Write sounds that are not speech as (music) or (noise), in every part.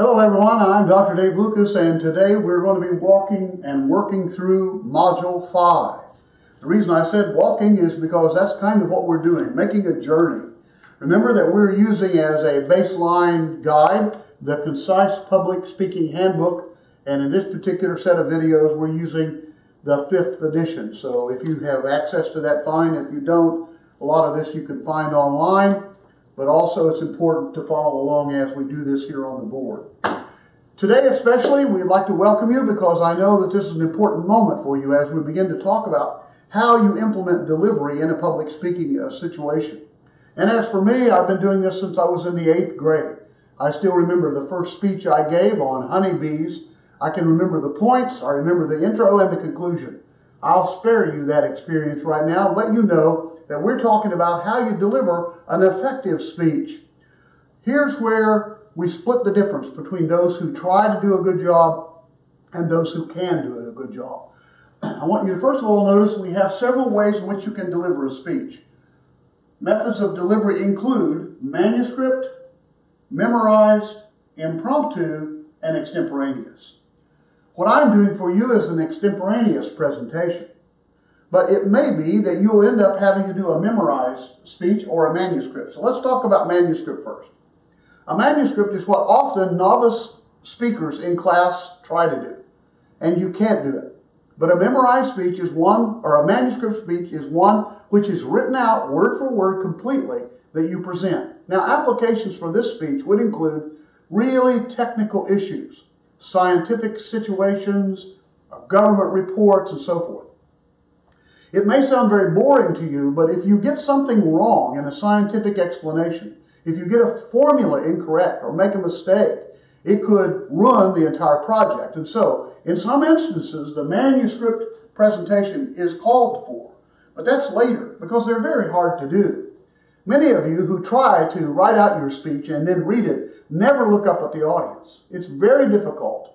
Hello everyone, I'm Dr. Dave Lucas and today we're going to be walking and working through Module 5. The reason I said walking is because that's kind of what we're doing, making a journey. Remember that we're using as a baseline guide the Concise Public Speaking Handbook and in this particular set of videos we're using the fifth edition. So if you have access to that, fine. If you don't, a lot of this you can find online but also it's important to follow along as we do this here on the board. Today especially, we'd like to welcome you because I know that this is an important moment for you as we begin to talk about how you implement delivery in a public speaking uh, situation. And as for me, I've been doing this since I was in the eighth grade. I still remember the first speech I gave on honeybees. I can remember the points, I remember the intro and the conclusion. I'll spare you that experience right now and let you know that we're talking about how you deliver an effective speech. Here's where we split the difference between those who try to do a good job and those who can do a good job. (clears throat) I want you to first of all notice we have several ways in which you can deliver a speech. Methods of delivery include manuscript, memorized, impromptu, and extemporaneous. What I'm doing for you is an extemporaneous presentation. But it may be that you'll end up having to do a memorized speech or a manuscript. So let's talk about manuscript first. A manuscript is what often novice speakers in class try to do, and you can't do it. But a memorized speech is one, or a manuscript speech is one which is written out word for word completely that you present. Now, applications for this speech would include really technical issues, scientific situations, government reports, and so forth. It may sound very boring to you, but if you get something wrong in a scientific explanation, if you get a formula incorrect or make a mistake, it could ruin the entire project. And so, in some instances, the manuscript presentation is called for, but that's later because they're very hard to do. Many of you who try to write out your speech and then read it never look up at the audience. It's very difficult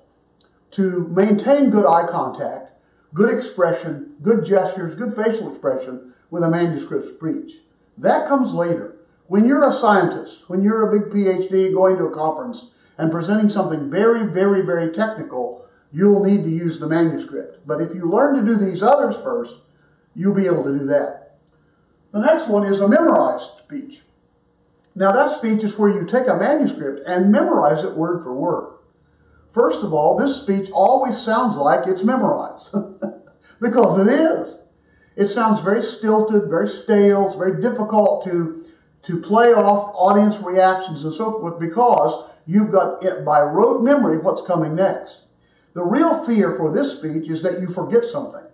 to maintain good eye contact good expression, good gestures, good facial expression with a manuscript speech. That comes later. When you're a scientist, when you're a big PhD going to a conference and presenting something very, very, very technical, you'll need to use the manuscript. But if you learn to do these others first, you'll be able to do that. The next one is a memorized speech. Now that speech is where you take a manuscript and memorize it word for word. First of all, this speech always sounds like it's memorized (laughs) because it is. It sounds very stilted, very stale, it's very difficult to, to play off audience reactions and so forth because you've got it by rote memory what's coming next. The real fear for this speech is that you forget something.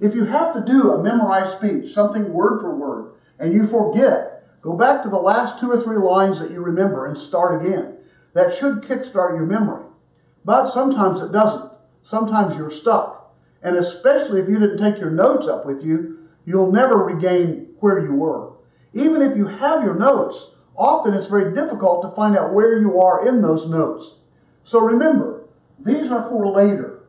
If you have to do a memorized speech, something word for word, and you forget, go back to the last two or three lines that you remember and start again. That should kickstart your memory. But sometimes it doesn't. Sometimes you're stuck. And especially if you didn't take your notes up with you, you'll never regain where you were. Even if you have your notes, often it's very difficult to find out where you are in those notes. So remember, these are for later.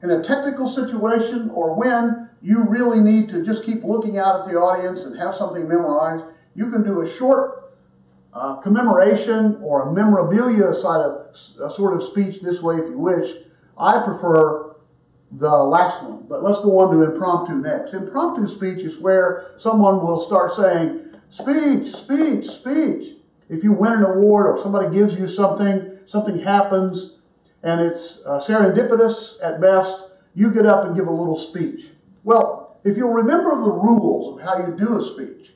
In a technical situation or when you really need to just keep looking out at the audience and have something memorized, you can do a short uh, commemoration or a memorabilia side of, a sort of speech this way if you wish. I prefer the last one, but let's go on to impromptu next. Impromptu speech is where someone will start saying, speech, speech, speech. If you win an award or somebody gives you something, something happens, and it's uh, serendipitous at best, you get up and give a little speech. Well, if you'll remember the rules of how you do a speech,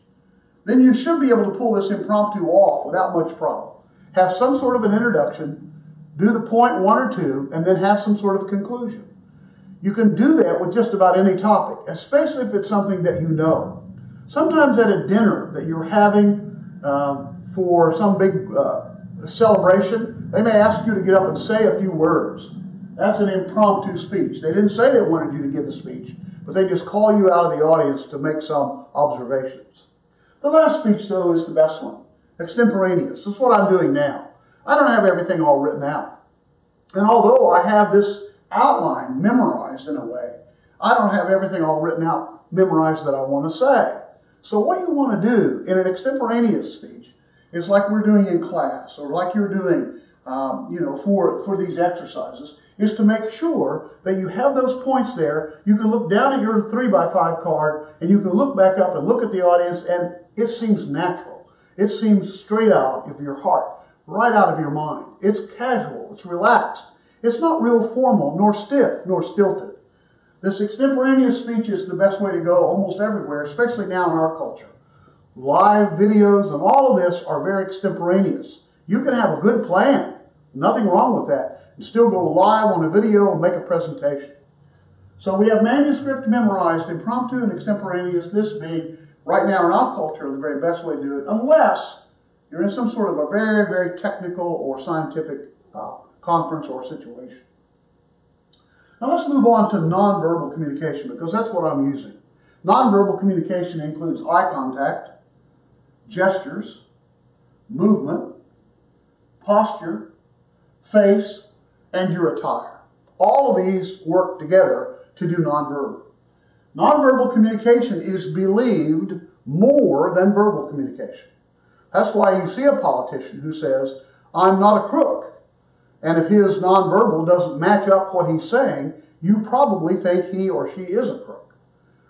then you should be able to pull this impromptu off without much problem. Have some sort of an introduction, do the point one or two, and then have some sort of conclusion. You can do that with just about any topic, especially if it's something that you know. Sometimes at a dinner that you're having um, for some big uh, celebration, they may ask you to get up and say a few words. That's an impromptu speech. They didn't say they wanted you to give a speech, but they just call you out of the audience to make some observations. The last speech, though, is the best one. Extemporaneous. This is what I'm doing now. I don't have everything all written out. And although I have this outline memorized in a way, I don't have everything all written out, memorized that I want to say. So what you want to do in an extemporaneous speech is like we're doing in class or like you're doing um, you know, for, for these exercises is to make sure that you have those points there. You can look down at your three by five card and you can look back up and look at the audience and it seems natural. It seems straight out of your heart, right out of your mind. It's casual. It's relaxed. It's not real formal, nor stiff, nor stilted. This extemporaneous speech is the best way to go almost everywhere, especially now in our culture. Live videos and all of this are very extemporaneous. You can have a good plan, nothing wrong with that, and still go live on a video and make a presentation. So we have manuscript memorized, impromptu and extemporaneous, this being right now in our culture the very best way to do it, unless you're in some sort of a very, very technical or scientific uh, conference or situation. Now let's move on to nonverbal communication because that's what I'm using. Nonverbal communication includes eye contact, gestures, movement, posture, face, and your attire. All of these work together to do nonverbal. Nonverbal communication is believed more than verbal communication. That's why you see a politician who says, I'm not a crook. And if his nonverbal doesn't match up what he's saying, you probably think he or she is a crook.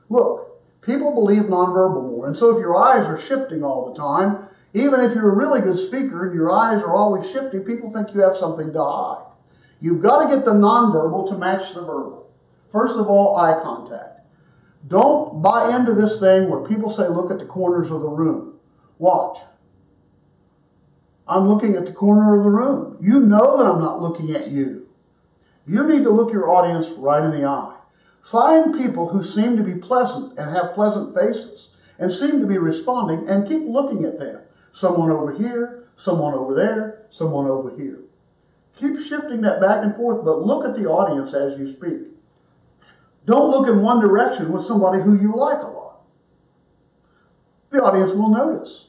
Look, people believe nonverbal more. And so if your eyes are shifting all the time, even if you're a really good speaker and your eyes are always shifting, people think you have something to hide. You've got to get the nonverbal to match the verbal. First of all, eye contact. Don't buy into this thing where people say, look at the corners of the room. Watch. I'm looking at the corner of the room. You know that I'm not looking at you. You need to look your audience right in the eye. Find people who seem to be pleasant and have pleasant faces and seem to be responding and keep looking at them. Someone over here, someone over there, someone over here. Keep shifting that back and forth, but look at the audience as you speak. Don't look in one direction with somebody who you like a lot. The audience will notice.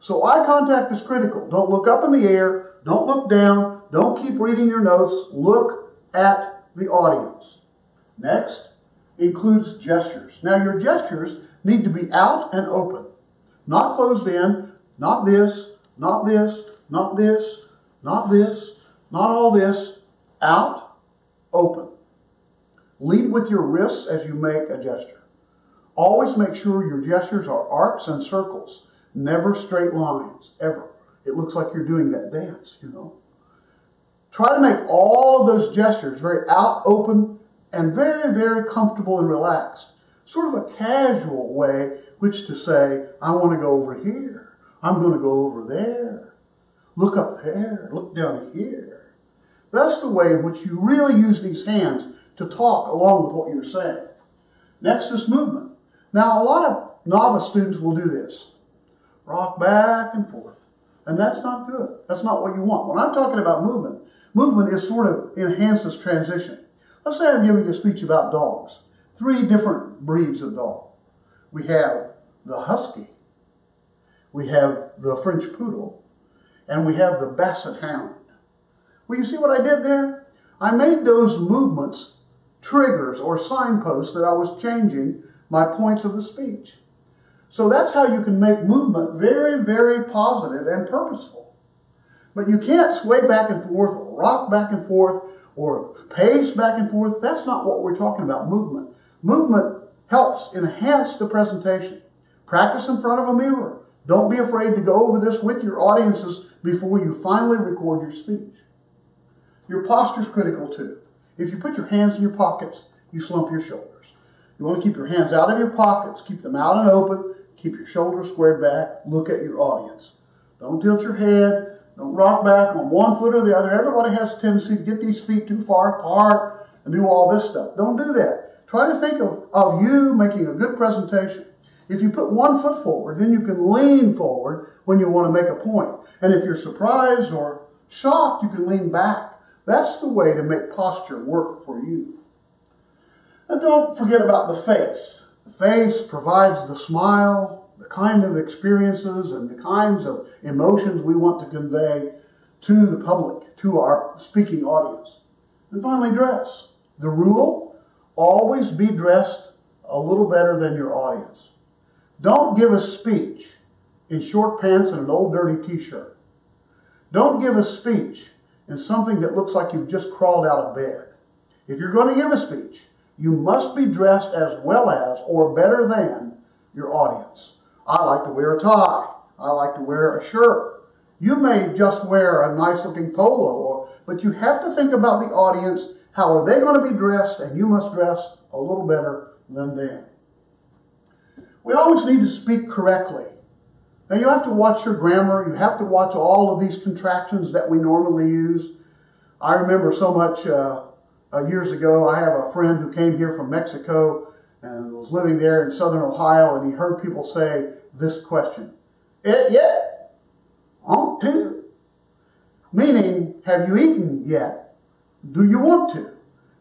So eye contact is critical. Don't look up in the air. Don't look down. Don't keep reading your notes. Look at the audience. Next includes gestures. Now your gestures need to be out and open, not closed in, not this, not this, not this, not this, not all this. Out, open. Lead with your wrists as you make a gesture. Always make sure your gestures are arcs and circles, never straight lines, ever. It looks like you're doing that dance, you know. Try to make all of those gestures very out, open, and very, very comfortable and relaxed. Sort of a casual way which to say, I want to go over here. I'm going to go over there. Look up there. Look down here. That's the way in which you really use these hands to talk along with what you're saying. Next is movement. Now, a lot of novice students will do this rock back and forth. And that's not good. That's not what you want. When I'm talking about movement, movement is sort of enhances transition. Let's say I'm giving a speech about dogs. Three different breeds of dog. We have the husky, we have the French poodle, and we have the basset hound. Well, you see what I did there? I made those movements triggers or signposts that I was changing my points of the speech. So that's how you can make movement very, very positive and purposeful. But you can't sway back and forth or rock back and forth or pace back and forth. That's not what we're talking about, movement. Movement helps enhance the presentation. Practice in front of a mirror. Don't be afraid to go over this with your audiences before you finally record your speech. Your posture is critical too. If you put your hands in your pockets, you slump your shoulders. You want to keep your hands out of your pockets, keep them out and open, keep your shoulders squared back, look at your audience. Don't tilt your head, don't rock back on one foot or the other. Everybody has a tendency to get these feet too far apart and do all this stuff. Don't do that. Try to think of, of you making a good presentation. If you put one foot forward, then you can lean forward when you want to make a point. And if you're surprised or shocked, you can lean back. That's the way to make posture work for you. And don't forget about the face. The face provides the smile, the kind of experiences and the kinds of emotions we want to convey to the public, to our speaking audience. And finally, dress. The rule, always be dressed a little better than your audience. Don't give a speech in short pants and an old dirty t-shirt. Don't give a speech in something that looks like you've just crawled out of bed. If you're going to give a speech, you must be dressed as well as or better than your audience. I like to wear a tie. I like to wear a shirt. You may just wear a nice looking polo, or, but you have to think about the audience. How are they going to be dressed? And you must dress a little better than them. We always need to speak correctly. Now you have to watch your grammar. You have to watch all of these contractions that we normally use. I remember so much uh, uh, years ago. I have a friend who came here from Mexico and was living there in southern Ohio, and he heard people say this question: "It yet? Want to?" Meaning, have you eaten yet? Do you want to?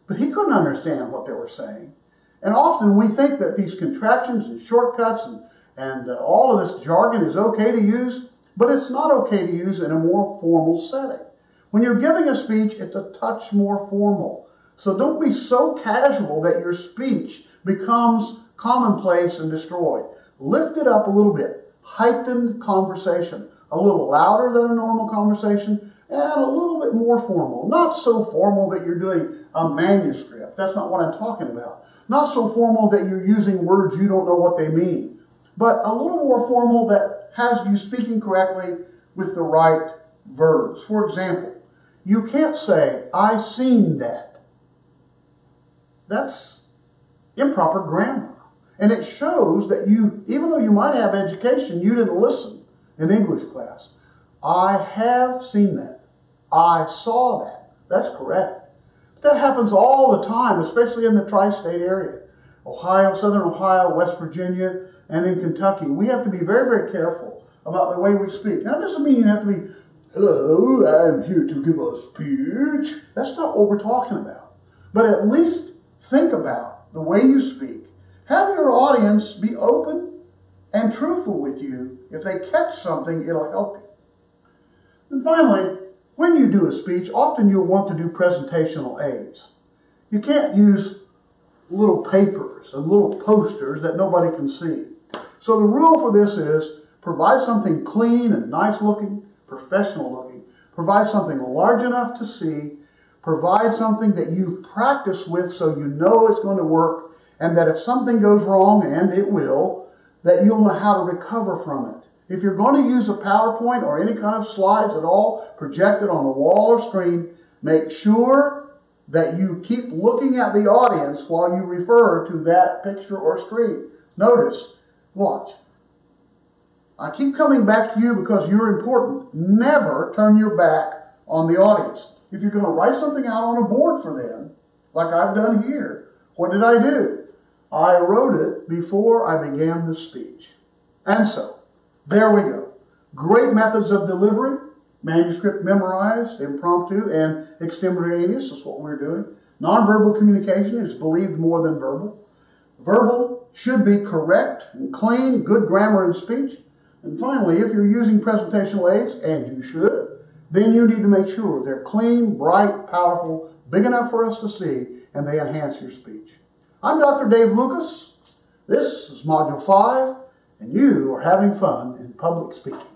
But he couldn't understand what they were saying. And often we think that these contractions and shortcuts and, and uh, all of this jargon is okay to use, but it's not okay to use in a more formal setting. When you're giving a speech, it's a touch more formal. So don't be so casual that your speech becomes commonplace and destroyed. Lift it up a little bit. Heightened conversation. A little louder than a normal conversation and a little bit more formal. Not so formal that you're doing a manuscript. That's not what I'm talking about. Not so formal that you're using words you don't know what they mean. But a little more formal that has you speaking correctly with the right verbs. For example, you can't say, I seen that. That's improper grammar. And it shows that you, even though you might have education, you didn't listen in English class. I have seen that. I saw that. That's correct. But that happens all the time, especially in the tri state area Ohio, Southern Ohio, West Virginia, and in Kentucky. We have to be very, very careful about the way we speak. Now, it doesn't mean you have to be, hello, I'm here to give a speech. That's not what we're talking about. But at least think about the way you speak. Have your audience be open and truthful with you. If they catch something, it'll help you. And finally, when you do a speech, often you'll want to do presentational aids. You can't use little papers and little posters that nobody can see. So the rule for this is provide something clean and nice looking, professional looking. Provide something large enough to see. Provide something that you've practiced with so you know it's going to work and that if something goes wrong, and it will, that you'll know how to recover from it. If you're going to use a PowerPoint or any kind of slides at all projected on a wall or screen, make sure that you keep looking at the audience while you refer to that picture or screen. Notice, watch. I keep coming back to you because you're important. Never turn your back on the audience. If you're going to write something out on a board for them, like I've done here, what did I do? I wrote it before I began the speech. And so, there we go. Great methods of delivery, manuscript memorized, impromptu, and extemporaneous is what we're doing. Nonverbal communication is believed more than verbal. Verbal should be correct and clean, good grammar and speech. And finally, if you're using presentational aids, and you should, then you need to make sure they're clean, bright, powerful, big enough for us to see, and they enhance your speech. I'm Dr. Dave Lucas. This is Module 5 and you are having fun in public speaking.